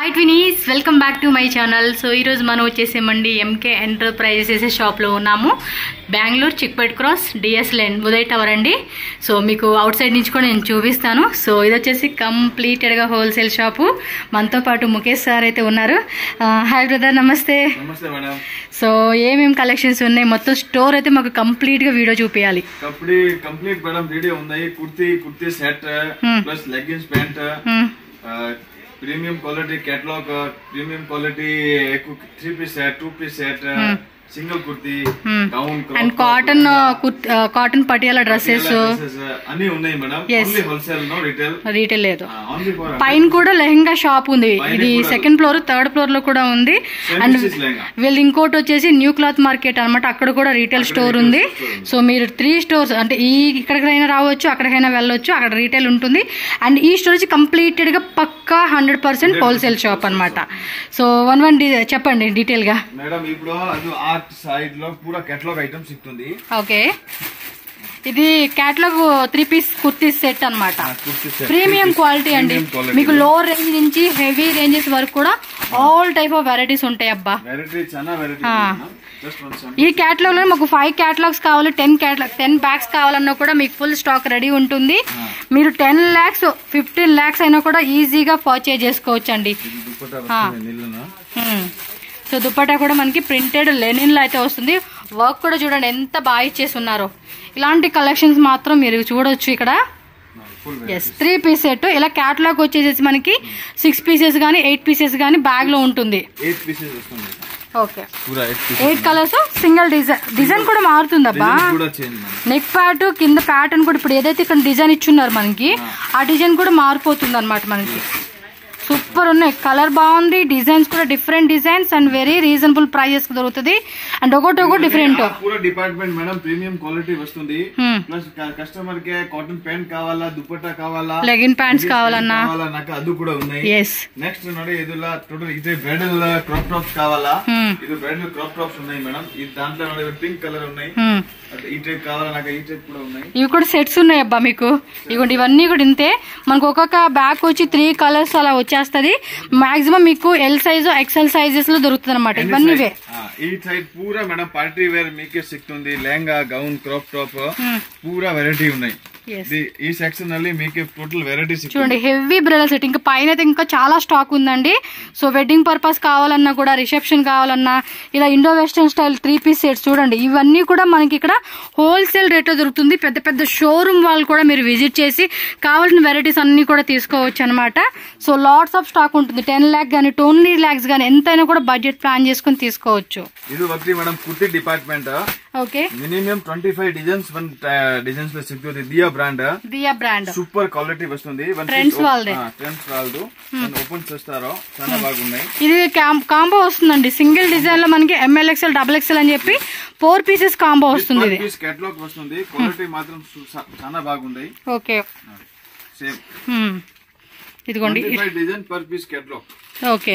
Hi twinies welcome back to my channel so ఈరోజు మనం వచ్చేసామండి ఎంకే ఎంటర్ప్రైజెస్ షాప్లో ఉన్నాము. Bengaluru Chickpet cross DS line Uday tower అండి. సో మీకు అవుట్ సైడ్ నుంచి కూడా నేను చూపిస్తాను. సో ఇది వచ్చేసి కంప్లీటెడ్గా హోల్సేల్ షాపు మనతో పాటు ముఖేష్ సార్ అయితే ఉన్నారు. హాయ్ బ్రదర్ నమస్తే. నమస్తే మేడం. సో ఏమేమి కలెక్షన్స్ ఉన్నాయి? మొత్తం స్టోర్ అయితే మాకు కంప్లీట్గా వీడియో చూపించాలి కంప్లీట్ మేడం. వీడియో ఉన్నాయి kurti kurti set plus leggings pant premium quality catalogue premium quality three piece set two piece set single kurti gown and cotton cotton Patiala dresses అన్ని ఉన్నాయి madam. Only wholesale no retail retail లేదు. For పైన కూడా lehenga shop ఉంది. ఇది second floor third ఫ్లోర్లో కూడా ఉంది. అండ్ వీళ్ళు ఇంకోటి వచ్చేసి న్యూ క్లాత్ మార్కెట్ అన్నమాట. అక్కడ కూడా రీటైల్ స్టోర్ ఉంది. సో మీరు త్రీ స్టోర్స్ అంటే ఈ ఇక్కడికైనా రావచ్చు అక్కడికైనా వెళ్ళొచ్చు అక్కడ రీటైల్ ఉంటుంది. అండ్ ఈ స్టోర్ వచ్చి కంప్లీటెడ్గా పక్కా హండ్రెడ్ పర్సెంట్ హోల్సేల్ షాప్ అన్నమాట. సో వన్ వన్ చెప్పండి డీటెయిల్గా. మేడం ఇప్పుడు ఆర్ట్ సైడ్లో పూరా కేటలాగ్ ఐటమ్ సిక్తుంది ఓకే. ఇది catalogue three piece kurti set set. Premium quality అండి. మీకు లో రేంజ్ నుంచి హెవీ రేంజెస్ వరకు కూడా ఆల్ టైప్ ఆఫ్ వెరైటీస్ ఉంటాయి అబ్బా. ఈ క్యాటలాగ్లో మాకు ఫైవ్ క్యాటలాగ్స్ కావాలి టెన్ క్యాటలాగ్ టెన్ బ్యాగ్స్ కావాలన్నా కూడా మీకు ఫుల్ స్టాక్ రెడీ ఉంటుంది. మీరు టెన్ ల్యాక్స్ ఫిఫ్టీన్ ల్యాక్స్ అయినా కూడా ఈజీగా పర్చేజ్ చేసుకోవచ్చు అండి సో దుపట్టా కూడా మనకి ప్రింటెడ్ లెనిన్లో అయితే వస్తుంది. వర్క్ కూడా చూడండి ఎంత బాగా ఇచ్చేసి ఉన్నారో ఇలాంటి కలెక్షన్స్ మాత్రం మీరు చూడొచ్చు ఇక్కడ. ఎస్ త్రీ పీస్ సెట్ ఇలా క్యాటలాగ్ వచ్చేసేసి మనకి సిక్స్ పీసెస్ కానీ ఎయిట్ పీసెస్ కానీ బ్యాగ్లో ఉంటుంది. Okay eight colours single design design కూడా మారుతుందబ్బా. నెక్ ప్యాట్ కింద ప్యాటర్న్ కూడా ఇప్పుడు ఏదైతే ఇక్కడ డిజైన్ ఇచ్చున్నారు మనకి ఆ. డిజైన్ కూడా మారిపోతుంది అనమాట మనకి. సూపర్ ఉన్నాయి. కలర్ బాగుంది డిజైన్స్ కూడా different designs and very reasonable prices దొరుకుతుంది. అండ్ ఒకటి ఒకటి different department madam premium quality వస్తుంది. ప్లస్ కస్టమర్కి కాటన్ ప్యాంట్ కావాలా దుపట్టా కావాలా లెగిన్ ప్యాంట్స్ కావాలన్నా. అది కూడా ఉన్నాయి. నెక్స్ట్ నోడి టోటల్ ఇది బ్రైడల్ క్రాప్ టాప్స్ కావాలా. ఇది బ్రైడల్ క్రాప్ టాప్స్ ఉన్నాయి మేడం ఇది దాంట్లో పింక్ కలర్ ఉన్నాయి. ఇవి కూడా సెట్స్ ఉన్నాయి అబ్బా మీకు. ఇవన్నీ కూడా ఇంతే. మనకు ఒక్కొక్క బ్యాగ్ వచ్చి త్రీ కలర్స్ అలా వచ్చేస్తాయి. వచ్చేస్తది మాక్సిమం మీకు ఎల్ సైజ్ ఎక్సెల్ సైజెస్లో దొరుకుతుంది అనమాట ఇవన్నీ ఈ సైడ్ పూరా మేడం పార్టీ వేర్ మీకే సిక్తుంది. లెహంగా గౌన్ క్రాప్ టాప్ పూరా వెరైటీ ఉన్నాయి. ఈ సెక్షన్ ಅಲ್ಲಿ మీకే టోటల్ వెరైటీ సిక్తుంది చూడండి హెవీ బ్రైడల్ సెట్ ఇంకా పైన అయితే ఇంకా చాలా స్టాక్ ఉందండి సో వెడ్డింగ్ పర్పస్ కావాలన్నా కూడా రిసెప్షన్ కావాలన్నా ఇలా Indo western style three piece sets చూడండి ఇవన్నీ కూడా మనకి ఇక్కడ హోల్సేల్ రేట్లో దొరుకుతుంది పెద్ద పెద్ద షోరూమ్ వాళ్ళు కూడా మీరు విజిట్ చేసి కావాల్సిన వెరైటీస్ అన్ని కూడా తీసుకోవచ్చు అనమాట సో లాట్స్ ఆఫ్ స్టాక్ ఉంటుంది టెన్ ల్యాక్ కానీ ట్వంటీ ల్యాక్స్ కానీ ఎంతైనా కూడా బడ్జెట్ ప్లాన్ చేసుకుని తీసుకోవచ్చు ಇದು ಬರ್ತೀವಿ madam kurti department okay minimum twenty five designs one డిజైన్స్లో సిగ్గుతుంది Diya brand Diya brand super quality వస్తుంది Trends వాళ్ళదే. ట్రెండ్స్ వాళ్ళదు. ఓపెన్ చేస్తారో చాలా బాగున్నాయి. ఇది కాంబో వస్తుందండి. సింగిల్ డిజైన్లో మనకి ఎంఎల్ఎక్స్ఎల్ డబుల్ ఎక్స్ఎల్ అని చెప్పి ఫోర్ పీసెస్ కాంబో వస్తుంది ఇది. కేటలాగ్ వస్తుంది క్వాలిటీ మాత్రం చాలా బాగుంది. Okay same hmm. ఇదిగోండి. Design per piece catalogue okay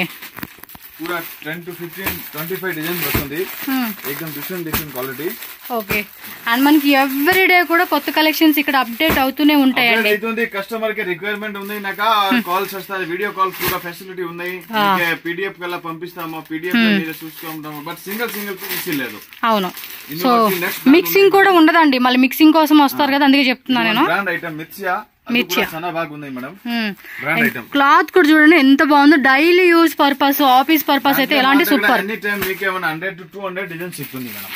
పూరా ten to fifteen twenty five design వస్తుంది. Hmm. ఏకదం different different quality okay and మనకి ఎవ్రీ డే కూడా కొత్త కలెక్షన్స్ ఇక్కడ అప్డేట్ అవుతూనే ఉంటాయండి. అవుతుంది కస్టమర్కి రిక్వైర్మెంట్ ఉంది నాక కాల్స్ వస్తాయి వీడియో కాల్ కూడా ఫెసిలిటీ ఉన్నాయి. పీడిఎఫ్ కల్లా పంపిస్తాము పీడిఎఫ్ మీరు చూసుకుంటాము బట్ సింగిల్ సింగిల్ పీస్ లేదు. అవును. సో మిక్సింగ్ కూడా ఉండదండి మళ్ళీ మిక్సింగ్ కోసం వస్తారు కదా అందుకే చెప్తున్నాను నేను. బ్రాండ్ ఐటమ్ మిర్చియా క్లాత్ కూడా చూడండి ఎంత బాగుందో. Daily use purpose office purpose అయితే ఎలాంటి సూపర్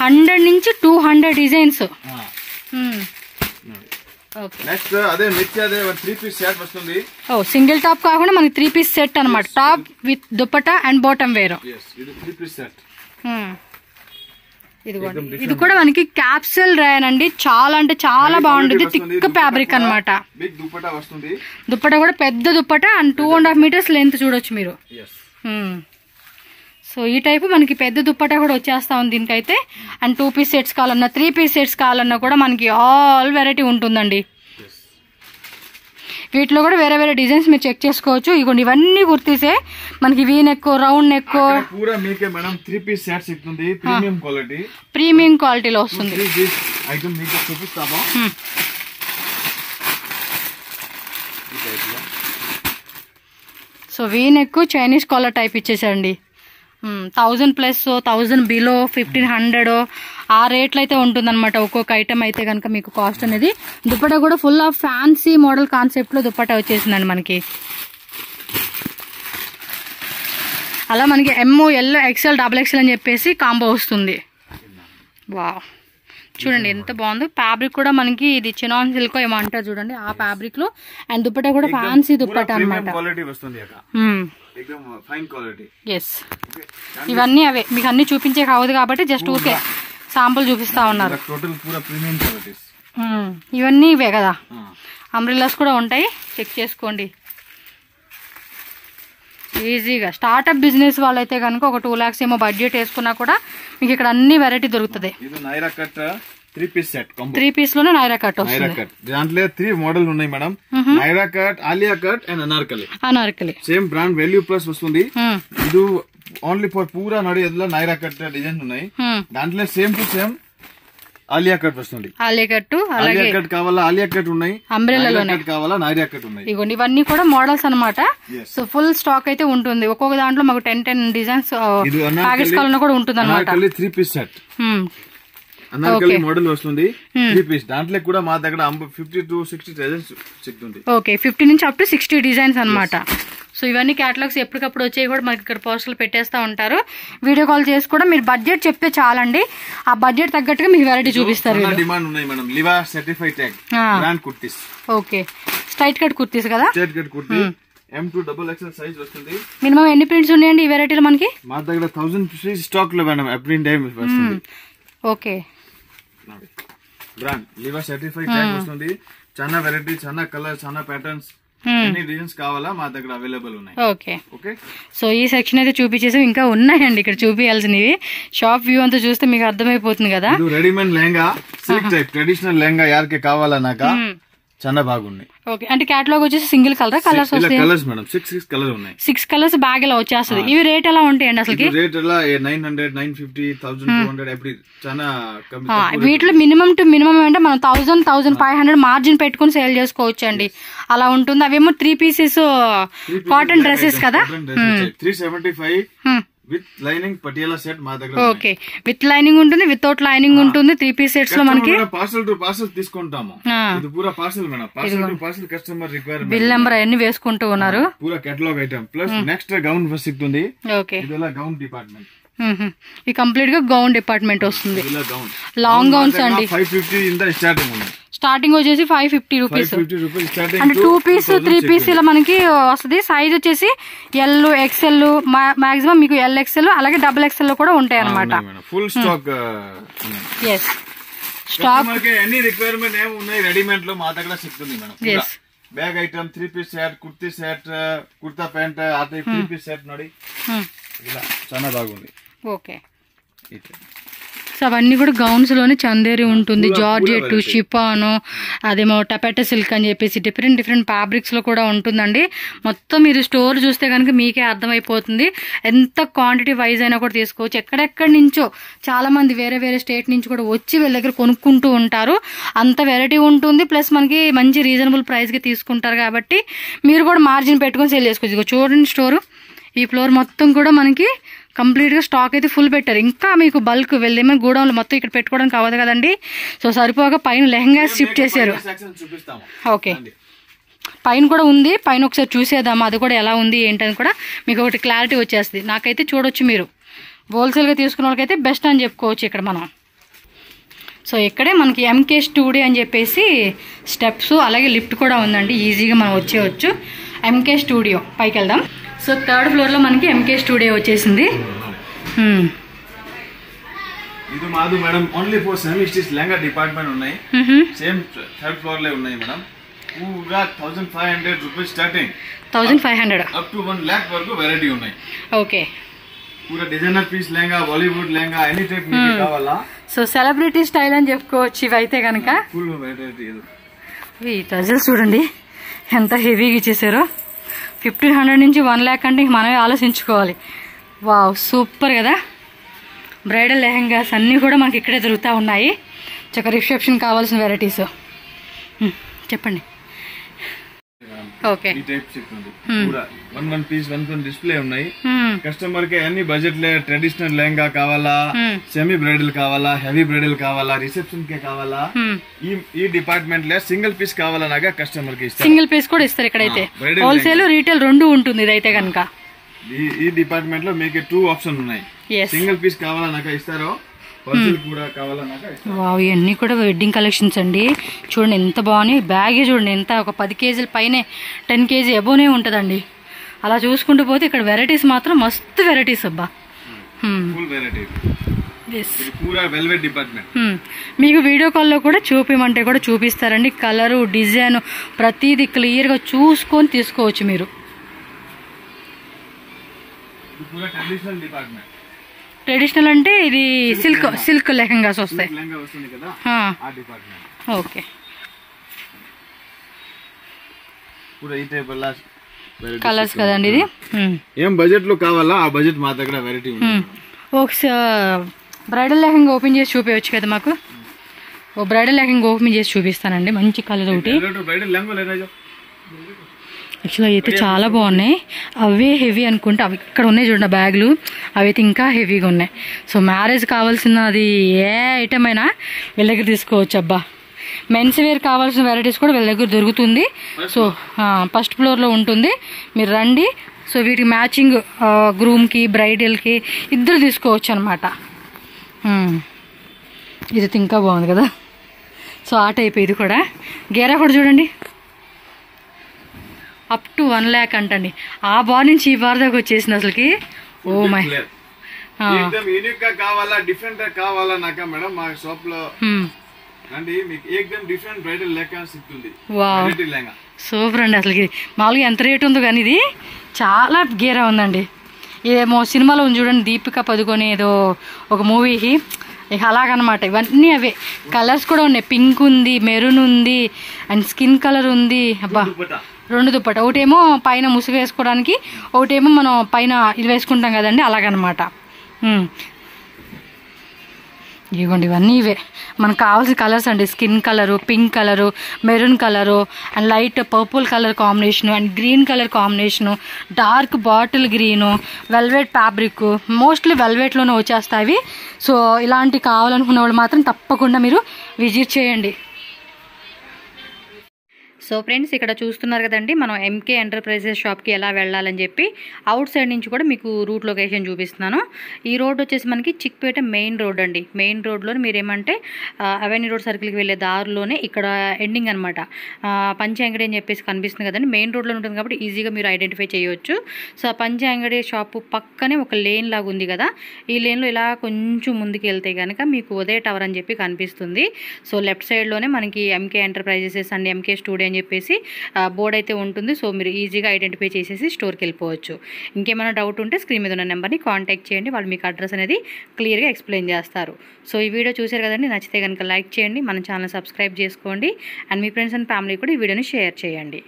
హండ్రెడ్ నుంచి two hundred designs. Okay. Next అదే మిర్చి అదే త్రీ పీస్ సెట్ వస్తుంది. ఓ సింగిల్ టాప్ కాకుండా మనకి త్రీ పీస్ సెట్ అన్నమాట. Top with dupatta and bottom వేరు ఇది త్రీ పీస్ సెట్ ఇదిగోండి. ఇది కూడా మనకి క్యాప్సూల్ రేయన్ అండి. చాలా అంటే చాలా బాగుంటుంది. థిక్ ఫ్యాబ్రిక్ వస్తుంది. దుప్పట కూడా పెద్ద dupatta and two and half meters length చూడొచ్చు మీరు. సో ఈ టైపు మనకి పెద్ద దుప్పట కూడా వచ్చేస్తా ఉంది దీనికైతే. అండ్ టూ పీస్ సెట్స్ కావాలన్నా త్రీ పీస్ సెట్స్ కావాలన్నా కూడా మనకి ఆల్ వెరైటీ ఉంటుందండి. వీటిలో కూడా వేరే వేరే డిజైన్స్ మీరు చెక్ చేసుకోవచ్చు. ఇగోండి ఇవన్నీ కుర్తీసే. మనకి వీ నెక్ రౌండ్ నెక్ పూరా మీకే మేడం త్రీ పీస్ సెట్ సిక్తుంది ప్రీమియం క్వాలిటీ ప్రీమియం క్వాలిటీలో వస్తుంది. ఐటమ్ మీకు చూపిస్తాము. So V neck Chinese collar type ఇచ్చేసండి thousand plus thousand below fifteen hundred ఆ రేట్లో అయితే ఉంటుందన్నమాట ఒక్కొక్క ఐటమ్ అయితే కనుక మీకు కాస్ట్ అనేది. దుప్పటా కూడా ఫుల్ ఆఫ్ ఫ్యాన్సీ మోడల్ కాన్సెప్ట్లో దుప్పటా వచ్చేసిందండి మనకి. అలా మనకి M L XL double XL అని చెప్పేసి కాంబో వస్తుంది. వా చూడండి ఎంత బాగుందో. ఫ్యాబ్రిక్ కూడా మనకి ఇది చినాన్ సిల్క్ ఏమో అంటారు చూడండి. ఆ ఫ్యాబ్రిక్లో. అండ్ దుప్పటా కూడా ఫ్యాన్సీ దుప్పటా అనమాట ఎస్ ఇవన్నీ అవే. మీకు అన్ని చూపించే కావదు కాబట్టి జస్ట్ ఊరికే శాంపుల్ చూపిస్తా ఉన్నారు. ఇవన్నీ ఇవే కదా. అంబ్రిల్లాస్ కూడా ఉంటాయి. చెక్ చేసుకోండి. ఈజీగా. స్టార్ట్అప్ బిజినెస్ వాళ్ళైతే కనుక ఒక టూ ల్యాక్స్ ఏమో బడ్జెట్ వేసుకున్నా కూడా మీకు ఇక్కడ అన్ని వెరైటీ దొరుకుతుంది. త్రీ పీస్ సెట్ త్రీ పీస్లోనే నైరా కట్ నైరా కట్. దాంట్లో త్రీ మోడల్ ఉన్నాయి madam. Naira cut Alia cut and anarkali. Anarkali. Same brand value plus వస్తుంది. ఇది ఓన్లీ ఫర్ పూరా నడి ఎదులో నైరా కట్ డిజైన్ ఉన్నాయి. దాంట్లో same to same Alia cut వస్తుంది ఆలియా కట్టు ఆలియా అలాగే కట్ కావాలా ఆలియా కట్ ఉన్నాయి? కట్ కావాలా నైరా కట్ ఉన్నాయి? ఇగోండి ఇవన్నీ కూడా మోడల్స్ అన్నమాట. Yes. సో ఫుల్ స్టాక్ అయితే ఉంటుంది. ఒక్కొక్క దాంట్లో మాకు టెన్ టెన్ డిజైన్స్ ఇది ప్యాకెట్స్ కావాలన్నా కూడా ఉంటుంది అనమాట three piece set anarkali model వస్తుంది త్రీ పీస్ దాంట్లో కూడా మా దగ్గర fifty to sixty designs okay fifty నుంచి అప్ టు సిక్స్టీ డిజైన్స్ అన్నమాట. సో ఇవన్నీ క్యాటలాగ్స్ ఎప్పటికప్పుడు వచ్చేవి కూడా మనకి ఇక్కడ పోస్టర్లు పెట్టేస్తా ఉంటారు. వీడియో కాల్ చేసి కూడా మీరు బడ్జెట్ చెప్తే చాలండి. ఆ బడ్జెట్ తగ్గట్టుగా మీకు వెరైటీ చూపిస్తారు చాలా డిమాండ్ ఉన్నాయి మేడం. లివా సర్టిఫైడ్ ట్యాగ్ ఆ. Brand kurtis okay straight cut kurtis కదా? Straight cut kurti M two double XL size వస్తుంది. మినిమం ఎన్ని ప్రింట్స్ ఉన్నాయండి ఈ వెరైటీలో మనకి? మా దగ్గర థౌసండ్ పీసెస్ స్టాక్లో madam every time okay brand Liva certified tag వస్తుంది. చాలా వెరైటీ చాలా కలర్ చాలా ప్యాటర్న్స్ ఎన్ని డిజైన్స్ కావాలా? మా దగ్గర అవైలబుల్ ఉన్నాయి. ఓకే ఓకే సో ఈ సెక్షన్ అయితే చూపించేసి ఇంకా ఉన్నాయండి. ఇక్కడ చూపించాల్సినవి షాప్ వ్యూ అంతా చూస్తే మీకు అర్థమైపోతుంది కదా. Readymade lehenga silk type traditional lehenga యారికి కావాలా నాక చాలా బాగున్నాయి. ఓకే అంటే వచ్చేసి సింగిల్ కలర్? కలర్స్ వస్తాయి? Colours madam. Six six colour ఉన్నాయి. సిక్స్ కలర్స్ బ్యాగ్ ఇలా వచ్చేస్తుంది. ఇవి రేట్ ఎలా ఉంటాయండి అసలుకి? రేట్ ఎలా nine hundred nine fifty thousand two hundred ఎప్పుడు చాలా వీటిలో మినిమం టు మినిమం అంటే మనం thousand thousand five hundred margin పెట్టుకుని సేల్ చేసుకోవచ్చు అండి అలా ఉంటుంది. అవేమో త్రీ పీసెస్ కాటన్ డ్రెస్సెస్ కదా? Three seventy five. With lining Patiala set మా దగ్గర ఓకే విత్ లైనింగ్ ఉంటుంది వితౌట్ లైనింగ్ ఉంటుంది త్రీ పీస్ సెట్స్లో మనకి పార్సల్ టు పార్సల్ తీసుకుంటాము. ఆ, ఇది పూరా parcel madam. Parcel to parcel customer requirement bill number అవన్నీ వేసుకుంటూ ఉన్నారు. పూరా catalogue item plus next gown సిక్తుంది okay ఇదిలా గౌన్ డిపార్ట్మెంట్. ఈ కంప్లీట్గా గౌన్ డిపార్ట్మెంట్ వస్తుంది. లాంగ్ గౌన్స్ అండి. ఫైవ్ ఫిఫ్టీ స్టార్టింగ్ ఉంది. స్టార్టింగ్ వచ్చేసి ఫైవ్ ఫిఫ్టీ రూపీస్ అంటే టూ పీస్ త్రీ పీస్ ఇలా మనకి వస్తుంది. సైజ్ వచ్చేసి ఎల్ ఎక్స్ఎల్ మాక్సిమం మీకు ఎల్ ఎక్స్ఎల్ అలాగే డబుల్ ఎక్స్ఎల్ కూడా ఉంటాయి అనమాట ఫుల్ స్టాక్ ఎస్ స్టాక్ ఎన్ని రిక్వైర్మెంట్ ఏమి ఉన్నాయి? రెడీమేడ్లో మా దగ్గర సిక్తుంది madam. Bag item three piece set kurti set kurta pant అదే త్రీ పీస్ సెట్ నడి. ఇలా చాలా బాగుంది. ఓకే సో అవన్నీ కూడా గౌన్స్లోనే చందేరి ఉంటుంది. జార్జెట్ షిఫాను అదేమో టపాటో సిల్క్ అని చెప్పేసి డిఫరెంట్ డిఫరెంట్ ఫ్యాబ్రిక్స్లో కూడా ఉంటుందండి. మొత్తం మీరు స్టోర్ చూస్తే కనుక మీకే అర్థమైపోతుంది. ఎంత క్వాంటిటీ వైజ్ అయినా కూడా తీసుకోవచ్చు. ఎక్కడెక్కడి నుంచో చాలా మంది వేరే వేరే స్టేట్ నుంచి కూడా వచ్చి వీళ్ళ దగ్గర కొనుక్కుంటూ ఉంటారు. అంత వెరైటీ ఉంటుంది. ప్లస్ మనకి మంచి రీజనబుల్ ప్రైస్కి తీసుకుంటారు కాబట్టి మీరు కూడా మార్జిన్ పెట్టుకొని సేల్ చేసుకోవచ్చు. చూడండి స్టోరు ఈ ఫ్లోర్ మొత్తం కూడా మనకి కంప్లీట్గా స్టాక్ అయితే ఫుల్ పెట్టారు. ఇంకా మీకు బల్క్ వెళ్ళేమో గూడౌన్లో మొత్తం ఇక్కడ పెట్టుకోవడానికి అవ్వదు కదండి. సో సరిపోగా పైన లెహంగా షిఫ్ట్ చేశారు. ఓకే. పైన కూడా ఉంది. పైన ఒకసారి చూసేద్దాం. అది కూడా ఎలా ఉంది ఏంటని కూడా మీకు ఒకటి క్లారిటీ వచ్చేస్తుంది. నాకైతే చూడొచ్చు మీరు. హోల్సేల్గా తీసుకున్న వాళ్ళకైతే బెస్ట్ అని చెప్పుకోవచ్చు ఇక్కడ మనం. సో ఇక్కడే మనకి ఎంకే స్టూడియో అని చెప్పేసి స్టెప్స్ అలాగే లిఫ్ట్ కూడా ఉందండి. ఈజీగా మనం వచ్చేయచ్చు. ఎంకే స్టూడియో పైకి వెళ్దాం సో థర్డ్ ఫ్లోర్లో మనకి ఎంకే స్టూడియో వచ్చేసింది. హ్మ్. ఇది మాది madam only for semi stitch lehenga department ఉన్నాయి. సేమ్ థర్డ్ ఫ్లోర్లో ఉన్నాయి మేడం. పూరా thousand five hundred rupees starting thousand five hundred up to one lakh వరకు వెరైటీ ఉన్నాయి. ఓకే పూరా designer piece lehenga Bollywood lehenga any type కావాలా? So celebrity style అని చెప్పుకోవచ్చు ఇవైతే కనుక ఫుల్ వెరైటీ ఈ ట్రజల్స్ చూడండి ఎంత హెవీగా ఇచ్చేసారో ఫిఫ్టీన్ హండ్రెడ్ నుంచి వన్ ల్యాక్ అంటే మనమే ఆలోచించుకోవాలి. వావ్ సూపర్ కదా? బ్రైడల్ లెహంగాస్ అన్నీ కూడా మనకి ఇక్కడే దొరుకుతూ ఉన్నాయి. చక్క రిసెప్షన్ కావాల్సిన వెరైటీస్. చెప్పండి. ఈ టైప్ చెప్తుంది. పూరా one one piece one one display ఉన్నాయి. కస్టమర్కి అన్ని బడ్జెట్ లే ట్రెడిషనల్ లెహంగా కావాలా. సెమీ బ్రైడల్ కావాలా హెవీ బ్రైడల్ కావాలా రిసెప్షన్ కే కావాలా మ్మ్. ఈ ఈ డిపార్ట్మెంట్లో సింగిల్ పీస్ కావాలనగా కస్టమర్కి ఇస్తారు. సింగిల్ పీస్ కూడా ఇస్తారు ఇక్కడైతే. హోల్సేల్ రీటైల్ రెండు ఉంటుంది ఇదైతే కనుక. ఈ- డిపార్ట్మెంట్లో మీకు టూ ఆప్షన్ ఉన్నాయి. సింగిల్ పీస్ కావాలన్నాక ఇస్తారు వావ్ ఇవన్నీ కూడా వెడ్డింగ్ కలెక్షన్స్ అండి. చూడండి ఎంత బాగున్నాయి. బ్యాగే చూడండి ఎంత ఒక పది కేజీల పైనే టెన్ కేజీ ఎబోనే ఉంటుందండి. అలా చూసుకుంటూ పోతే ఇక్కడ వెరైటీస్ మాత్రం మస్తు వెరైటీస్ అబ్బా. వెల్వెట్ డిపార్ట్మెంట్ హ్మ్. మీకు వీడియో కాల్లో కూడా చూపించమంటే కూడా చూపిస్తారండి. కలరు డిజైన్ ప్రతిదీ క్లియర్గా చూసుకొని తీసుకోవచ్చు మీరు. డిపార్ట్మెంట్ ట్రెడిషనల్ అంటే ఇది సిల్క్ సిల్క్ లెహంగాస్ వస్తాయి. ఓకే. కలర్స్ కదండి ఇది? హ్మ్. ఏం బడ్జెట్లో కావాలా? ఆ బడ్జెట్ మా దగ్గర వెరైటీ ఉంది. ఒకసారి బ్రైడల్ లెహంగా ఓపెన్ చేసి చూపించవచ్చు కదా మాకు? ఓ బ్రైడల్ లెహంగా ఓపెన్ చేసి చూపిస్తానండి. మంచి కలర్ ఒకటి? యాక్చువల్గా అయితే చాలా బాగున్నాయి. అవే హెవీ అనుకుంటే. అవి ఇక్కడ ఉన్నాయి చూడండి బ్యాగులు. అవి అయితే ఇంకా హెవీగా ఉన్నాయి. సో మ్యారేజ్ కావాల్సిన అది ఏ ఐటమ్ అయినా వీళ్ళ దగ్గర తీసుకోవచ్చు అబ్బా. మెన్స్ వేర్ కావాల్సిన వెరైటీస్ కూడా వీళ్ళ దగ్గర దొరుకుతుంది. సో ఫస్ట్ ఫ్లోర్లో ఉంటుంది. మీరు రండి. సో వీటికి మ్యాచింగ్ గ్రూమ్కి బ్రైడల్కి ఇద్దరు తీసుకోవచ్చు అనమాట ఇది అయితే ఇంకా బాగుంది కదా. సో ఆ టైప్ ఇది కూడా. గేరా కూడా చూడండి. అప్ టు వన్ ల్యాక్ అంటండి. ఆ బార్ నుంచి ఈ బార్ దాకా వచ్చేసింది అసలుకి. Oh my. యూనిక్గా కావాలా డిఫరెంట్గా కావాలా నాక మేడం? మా షాప్లో అండి మీకు ఏకదం డిఫరెంట్ బ్రైడల్ లెక్క సిక్తుంది వావ్. వెరైటీ లెహంగా సూపర్ అండి అసలుకి. మామూలుగా ఎంత రేట్ ఉందో కానీ ఇది చాలా గేరా ఉందండి. ఏమో సినిమాలో ఉంది చూడండి దీపిక పదుకొని ఏదో ఒక మూవీకి ఇక అలాగనమాట. ఇవన్నీ అవే. కలర్స్ కూడా ఉన్నాయి. పింక్ ఉంది మెరూన్ ఉంది అండ్ స్కిన్ కలర్ ఉంది. అబ్బా. రెండు దుప్పట. ఒకటేమో పైన ముసుగు వేసుకోవడానికి ఒకటేమో మనం పైన ఇది వేసుకుంటాం కదండి అలాగనమాట. ఇదిగోండి ఇవన్నీ ఇవే. మనకు కావాల్సిన కలర్స్ అండి. Skin colour pink colour maroon colour and light purple colour combination and green colour combination dark bottle green velvet fabric mostly వెల్వెట్లోనే వచ్చేస్తాయి సో ఇలాంటి కావాలనుకున్న వాళ్ళు మాత్రం తప్పకుండా మీరు విజిట్ చేయండి. సో ఫ్రెండ్స్ ఇక్కడ చూస్తున్నారు కదండి మనం ఎంకే ఎంటర్ప్రైజెస్ షాప్కి ఎలా వెళ్ళాలని చెప్పి అవుట్ సైడ్ నుంచి కూడా మీకు రూట్ లొకేషన్ చూపిస్తున్నాను. ఈ రోడ్ వచ్చేసి మనకి చిక్పేట మెయిన్ రోడ్ అండి. మెయిన్ రోడ్లో మీరు ఏమంటే అవెన్యూ రోడ్ సర్కిల్కి వెళ్ళే దారిలోనే ఇక్కడ ఎండింగ్ అనమాట పంచాంగడి అని చెప్పేసి కనిపిస్తుంది కదండి. మెయిన్ రోడ్లో ఉంటుంది కాబట్టి ఈజీగా మీరు ఐడెంటిఫై చేయొచ్చు. సో ఆ పంచ అంగడి షాపు పక్కనే ఒక లేన్ లాగా ఉంది కదా ఈ లేన్లో ఇలా కొంచెం ముందుకు వెళ్తే కనుక మీకు ఉదయ టవర్ అని చెప్పి కనిపిస్తుంది. సో లెఫ్ట్ సైడ్లోనే మనకి MK enterprises and MK studio చెప్పేసి బోర్డ్ అయితే ఉంటుంది. సో మీరు ఈజీగా ఐడెంటిఫై చేసేసి స్టోర్కి వెళ్ళిపోవచ్చు. ఇంకేమైనా డౌట్ ఉంటే స్క్రీన్ మీద ఉన్న నెంబర్ని కాంటాక్ట్ చేయండి. వాళ్ళు మీకు అడ్రస్ అనేది క్లియర్గా ఎక్స్ప్లెయిన్ చేస్తారు. సో ఈ వీడియో చూసారు కదండి? నచ్చితే కనుక లైక్ చేయండి. మన ఛానల్ సబ్స్క్రైబ్ చేసుకోండి. అండ్ మీ ఫ్రెండ్స్ అండ్ ఫ్యామిలీ కూడా ఈ వీడియోని షేర్ చేయండి.